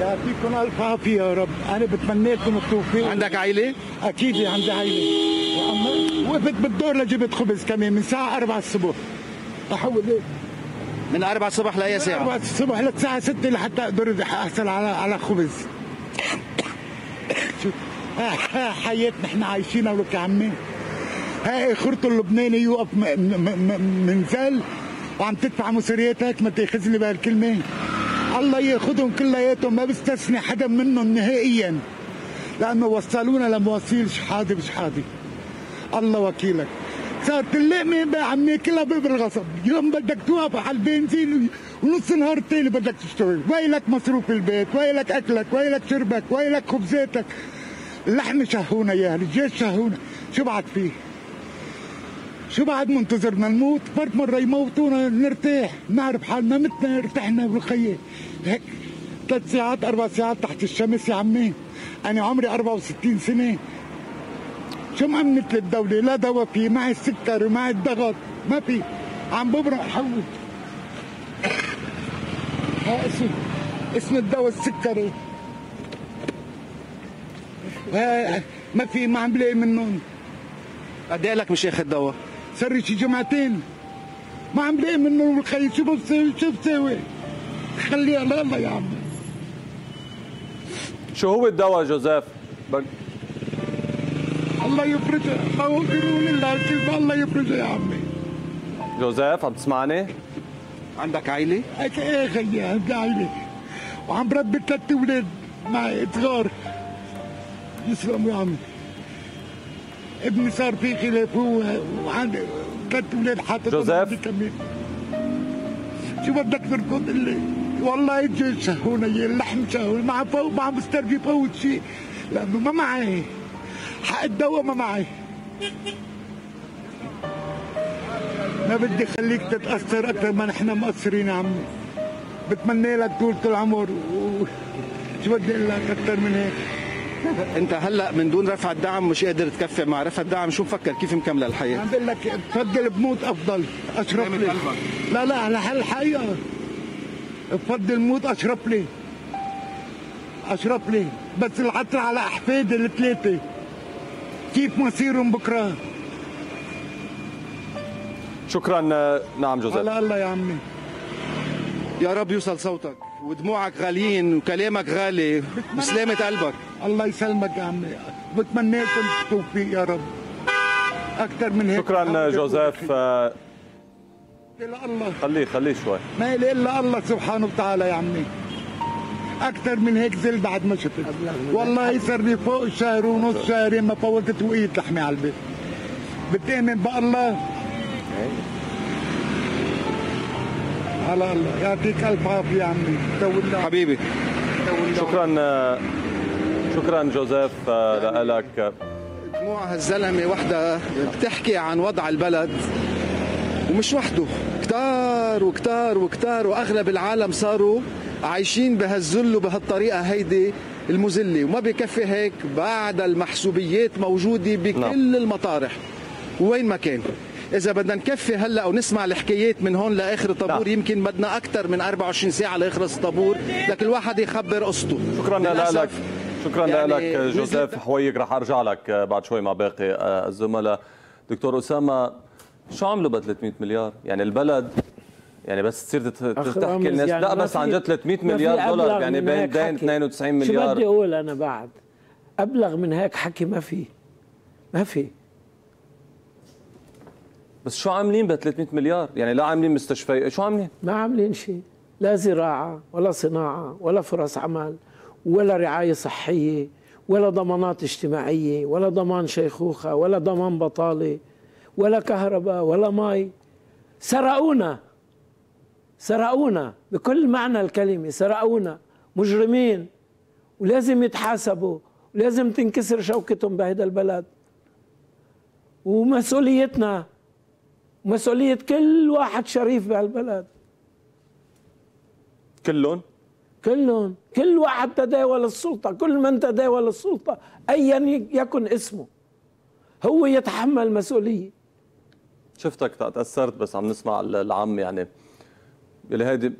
يعطيكم ألف عافية يا رب. أنا بتمنى لكم التوفيق. عندك عائلة؟ أكيد عندي عائلة. وقفت بالدور لجبت خبز كمان من الساعة 4 الصبح. أحول إيه؟ من 4 الصبح لاي من 4 ساعه؟ الصبح للساعه 6 لحتى أقدر أحصل على على خبز. ها- ها حياتنا إحنا عايشينها ولك يا عمي. هاي اخرته اللبناني يوقف منزل وعم تدفع مصرياتك ما تأخذني بهالكلمة. الله ياخذهم كلياتهم ما بستثني حدا منهم نهائيا. لأنه وصلونا لمواصيل شحادة بشحادة. الله وكيلك. صارت اللقمه عم ناكلها بالغصب يوم بدك توقف على البنزين ونص نهار التاني بدك تشتغل. ويلك مصروف البيت ويلك أكلك ويلك شربك ويلك خبزاتك. اللحمه شهونا اياها الجيش شهونا. شو بعد فيه؟ شو بعد منتظرنا نموت؟ فرد مرة يموتونا نرتاح. نعرف حالنا متنا ارتحنا بالخيال هيك. ثلاث ساعات أربع ساعات تحت الشمس يا عمي. أنا عمري 64 سنة. شو مأمنت الدولة لا دواء في معي السكر ومعي الضغط. ما في. عم ببرق حول ها اسم اسم الدواء السكري. ما في ما عم بلاقي منهم. قد إيه لك مش اخذ دواء؟ لي شي جمعتين ما عم بلاقي منهم الخي شو بسوي شو بسوي خليها على الله يا عمي شو هو الدواء جوزيف؟ بل... الله يفرجها ما هو قانون الله كيف الله يفرجها يا عمي. جوزيف عم تسمعني؟ عندك عائله؟ هيك إيه خيي عندي عائلة وعم بربي ثلاث أولاد معي صغار. يسلم يا عمي. ابني صار في خلاف هو وعندي ثلاث أولاد حاطط جوزيف؟ شو بدك تركض اللي والله الجيش شهونا اللحم شهونا. ما عم فوق ما عم بسترجي فوت شيء لأنه ما معي حق الدواء ما معي ما بدي خليك تتأثر أكثر ما نحن مقصرين يا عمي. بتمنى لك طولة العمر و... شو بدي أقول لك أكثر من هيك؟ انت هلا من دون رفع الدعم مش قادر تكفي مع رفع الدعم. شو مفكر؟ كيف مكملة الحياة؟ عم بقول لك بفضل بموت أفضل. اشرف نعمة لي. لا لا على هالحقيقه بفضل موت اشرف لي. اشرف لي. بس العطر على احفادي الثلاثة. كيف مصيرهم بكرة؟ شكرا نعم جوزيف. على الله يا عمي. يا رب يوصل صوتك. ودموعك غاليين وكلامك غالي. وسلامة قلبك. الله يسلمك يا عمي. بتمنى لكم التوفيق يا رب. أكثر من هيك شكرا جوزيف. آه، الا الله. خليه خليه شوي. ما إلي إلا الله سبحانه وتعالى يا عمي. أكثر من هيك زل بعد ما شفت. والله صار لي فوق شهر ونص شهرين ما فوتت وقيت لحمي على البيت. بتأمن بالله على الله يعطيك الف عافيه يا عمي تولى. حبيبي شكرا آه، شكرا جوزيف آه، لك دموع هالزلمة وحدة بتحكي عن وضع البلد ومش وحده. كتار وكتار وكتار وأغلب العالم صاروا عايشين بهالذل وبهالطريقة هيدي المذلة. وما بكفي هيك بعد المحسوبيات موجودة بكل نعم. المطارح. وين ما كان. إذا بدنا نكفي هلأ ونسمع الحكايات من هون لآخر الطابور نعم. يمكن بدنا أكثر من 24 ساعة ليخلص الطابور لكن الواحد يخبر قصته. شكرا لك. شكرا يعني لك جوزيف حويك رح أرجع لك بعد شوي مع باقي آه، الزملاء. دكتور أسامة شو عملوا ب 300 مليار؟ يعني البلد يعني بس تصير تحكي الناس. يعني لا بس عن جد 300 ما في مليار دولار يعني بين دين حكي. 92 شو مليار. بدي أقول أنا بعد؟ أبلغ من هيك حكي ما في. ما في. بس شو عاملين ب 300 مليار؟ يعني لا عاملين مستشفى شو عاملين؟ ما عاملين شيء. لا زراعة ولا صناعة ولا فرص عمل ولا رعاية صحية ولا ضمانات اجتماعية ولا ضمان شيخوخة ولا ضمان بطالة ولا كهرباء ولا مي سرقونا. سرقونا. بكل معنى الكلمة سرقونا. مجرمين. ولازم يتحاسبوا. ولازم تنكسر شوكتهم بهذا البلد. ومسؤوليتنا. مسؤولية كل واحد شريف بهالبلد. كلهم؟ كلهم. كل واحد تداول السلطة كل من تداول السلطة أيا يكن اسمه. هو يتحمل مسؤولية. شفتك تأثرت بس عم نسمع العم يعني. اللي هيدي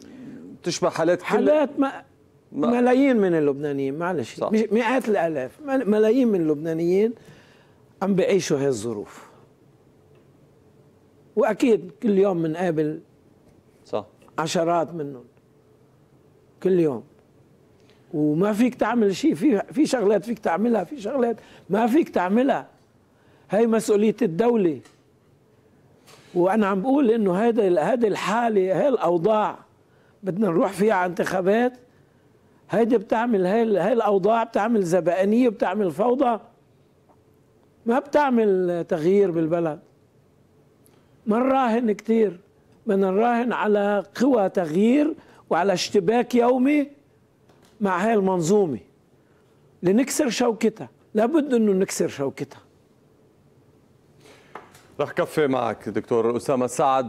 بتشبه حالات كل حالات ما ما- ملايين من اللبنانيين معلش. مش مئات الآلاف. مل- ملايين من اللبنانيين عم بيعيشوا هاي الظروف وأكيد كل يوم بنقابل صح. عشرات منهم. كل يوم. وما فيك تعمل شيء. في في شغلات فيك تعملها في شغلات ما فيك تعملها. هي مسؤولية الدولة. وأنا عم بقول إنه هذا هذه الحالة هاي الأوضاع بدنا نروح فيها على انتخابات. هيدي بتعمل هاي هاي الأوضاع بتعمل زبائنية بتعمل فوضى. ما بتعمل تغيير بالبلد. ما نراهن كتير بدنا نراهن على قوى تغيير وعلى اشتباك يومي مع هاي المنظومة. لنكسر شوكتها لابد إنه نكسر شوكتها. رح كفي معك دكتور أسامة سعد.